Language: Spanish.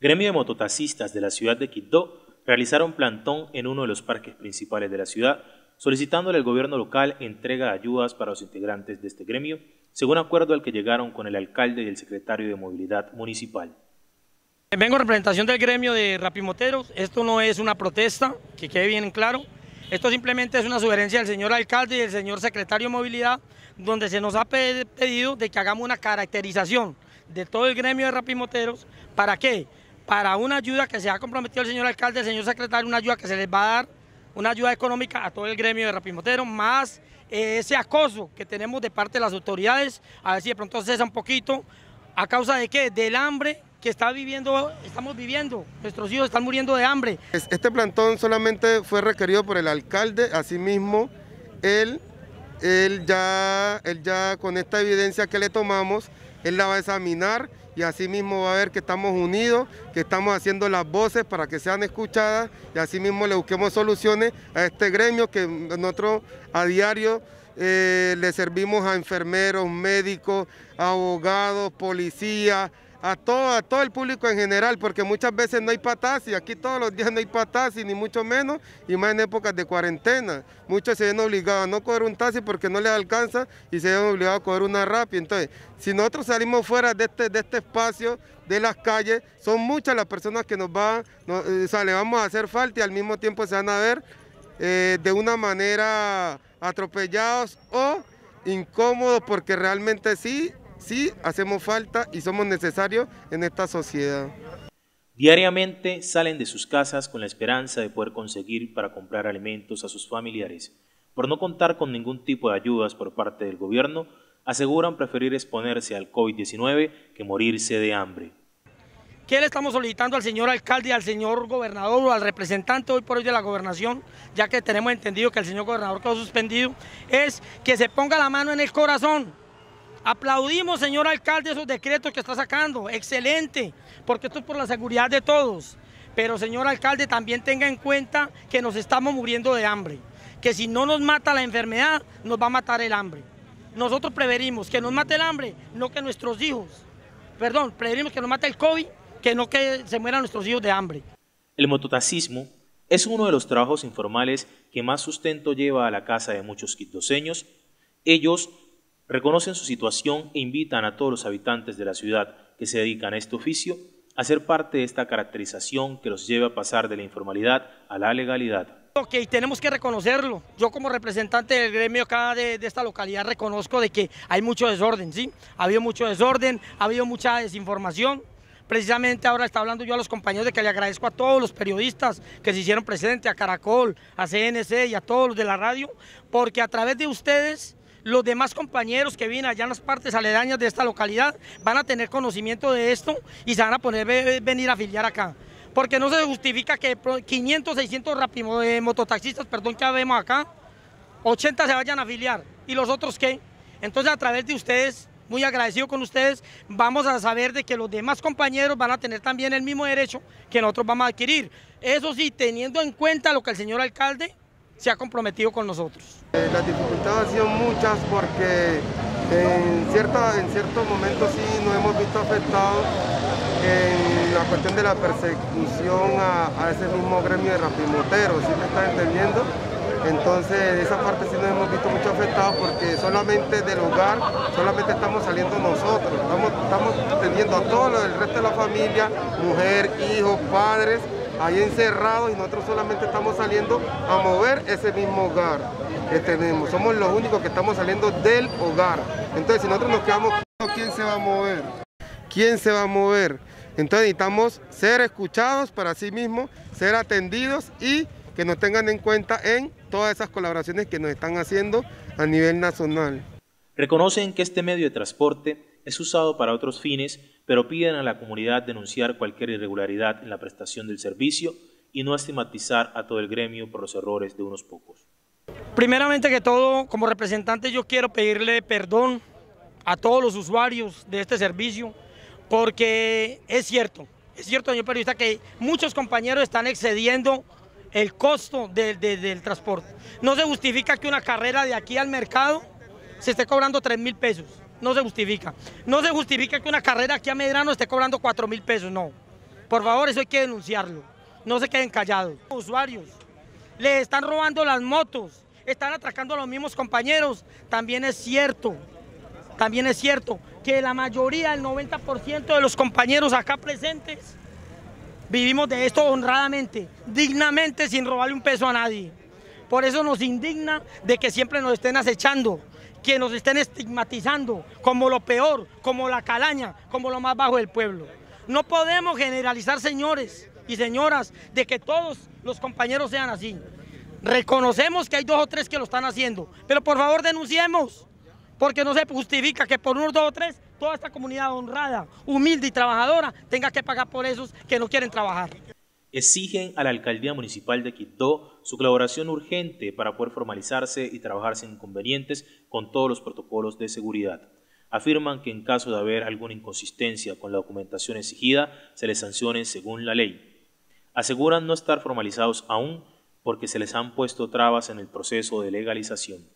Gremio de mototaxistas de la ciudad de Quito realizaron plantón en uno de los parques principales de la ciudad, solicitándole al gobierno local entrega de ayudas para los integrantes de este gremio, según acuerdo al que llegaron con el alcalde y el secretario de Movilidad Municipal. Vengo en representación del gremio de rapimoteros, esto no es una protesta, que quede bien claro, esto simplemente es una sugerencia del señor alcalde y del señor secretario de Movilidad, donde se nos ha pedido de que hagamos una caracterización de todo el gremio de rapimoteros, ¿para qué? Para una ayuda que se ha comprometido el señor alcalde, el señor secretario, una ayuda que se les va a dar, una ayuda económica a todo el gremio de rapimoteros, más eh, ese acoso que tenemos de parte de las autoridades, a ver si de pronto cesa un poquito, ¿a causa de qué? Del hambre que está viviendo, estamos viviendo, nuestros hijos están muriendo de hambre. Este plantón solamente fue requerido por el alcalde, asimismo, él, él, ya, él ya con esta evidencia que le tomamos, él la va a examinar y asimismo va a ver que estamos unidos, que estamos haciendo las voces para que sean escuchadas y asimismo le busquemos soluciones a este gremio que nosotros a diario eh, le servimos a enfermeros, médicos, abogados, policías, a todo, todo el público en general, porque muchas veces no hay patasi, aquí todos los días no hay patasi, ni mucho menos, y más en épocas de cuarentena. Muchos se ven obligados a no coger un taxi porque no les alcanza y se ven obligados a coger una rápida. Entonces, si nosotros salimos fuera de este, de este espacio, de las calles, son muchas las personas que nos van, eh, o sea, le vamos a hacer falta y al mismo tiempo se van a ver eh, de una manera atropellados o incómodos porque realmente sí sí hacemos falta y somos necesarios en esta sociedad. Diariamente salen de sus casas con la esperanza de poder conseguir para comprar alimentos a sus familiares. Por no contar con ningún tipo de ayudas por parte del gobierno, aseguran preferir exponerse al COVID-19 que morirse de hambre. ¿Qué le estamos solicitando al señor alcalde, al señor gobernador o al representante hoy por hoy de la gobernación, ya que tenemos entendido que el señor gobernador quedó suspendido, es que se ponga la mano en el corazón Aplaudimos, señor alcalde, esos decretos que está sacando. Excelente, porque esto es por la seguridad de todos. Pero, señor alcalde, también tenga en cuenta que nos estamos muriendo de hambre. Que si no nos mata la enfermedad, nos va a matar el hambre. Nosotros preferimos que nos mate el hambre, no que nuestros hijos. Perdón, preferimos que nos mate el COVID, que no que se mueran nuestros hijos de hambre. El mototaxismo es uno de los trabajos informales que más sustento lleva a la casa de muchos quitoseños. Ellos reconocen su situación e invitan a todos los habitantes de la ciudad que se dedican a este oficio a ser parte de esta caracterización que los lleve a pasar de la informalidad a la legalidad. Ok, tenemos que reconocerlo. Yo como representante del gremio acá de, esta localidad reconozco de que hay mucho desorden, ¿sí? Ha habido mucho desorden, ha habido mucha desinformación. Precisamente ahora está hablando yo a los compañeros de que le agradezco a todos los periodistas que se hicieron presentes, a Caracol, a CNC y a todos los de la radio, porque a través de ustedes los demás compañeros que vienen allá en las partes aledañas de esta localidad van a tener conocimiento de esto y se van a poner venir a afiliar acá. Porque no se justifica que 500, 600 eh, mototaxistas, perdón, que vemos acá, 80 se vayan a afiliar. ¿Y los otros qué? Entonces a través de ustedes, muy agradecido con ustedes, vamos a saber de que los demás compañeros van a tener también el mismo derecho que nosotros vamos a adquirir. Eso sí, teniendo en cuenta lo que el señor alcalde se ha comprometido con nosotros. Eh, las dificultades han sido muchas porque en, cierta, en ciertos momentos sí nos hemos visto afectados en la cuestión de la persecución a, ese mismo gremio de rapimoteros, ¿sí me estás entendiendo? Entonces, esa parte sí nos hemos visto mucho afectados porque solamente del hogar, solamente estamos saliendo nosotros, estamos, estamos teniendo a todo el resto de la familia, mujer, hijos, padres, ahí encerrados y nosotros solamente estamos saliendo a mover ese mismo hogar que tenemos. Somos los únicos que estamos saliendo del hogar. Entonces, si nosotros nos quedamos, ¿quién se va a mover? ¿Quién se va a mover? Entonces necesitamos ser escuchados para sí mismos, ser atendidos y que nos tengan en cuenta en todas esas colaboraciones que nos están haciendo a nivel nacional. Reconocen que este medio de transporte es usado para otros fines, pero piden a la comunidad denunciar cualquier irregularidad en la prestación del servicio y no estigmatizar a todo el gremio por los errores de unos pocos. Primeramente que todo, como representante yo quiero pedirle perdón a todos los usuarios de este servicio, porque es cierto, es cierto, señor periodista, que muchos compañeros están excediendo el costo del transporte. No se justifica que una carrera de aquí al mercado se esté cobrando 3 mil pesos no se justifica. No se justifica que una carrera aquí a Medrano esté cobrando 4 mil pesos, no. Por favor, eso hay que denunciarlo. No se queden callados. Usuarios, les están robando las motos, están atracando a los mismos compañeros. También es cierto, también es cierto que la mayoría, el 90% de los compañeros acá presentes, vivimos de esto honradamente, dignamente, sin robarle un peso a nadie. Por eso nos indigna de que siempre nos estén acechando, que nos estén estigmatizando como lo peor, como la calaña, como lo más bajo del pueblo. No podemos generalizar, señores y señoras, de que todos los compañeros sean así. Reconocemos que hay dos o tres que lo están haciendo, pero por favor denunciemos, porque no se justifica que por unos dos o tres toda esta comunidad honrada, humilde y trabajadora tenga que pagar por esos que no quieren trabajar. Exigen a la alcaldía municipal de Quito su colaboración urgente para poder formalizarse y trabajar sin inconvenientes con todos los protocolos de seguridad. Afirman que en caso de haber alguna inconsistencia con la documentación exigida, se les sancione según la ley. Aseguran no estar formalizados aún porque se les han puesto trabas en el proceso de legalización.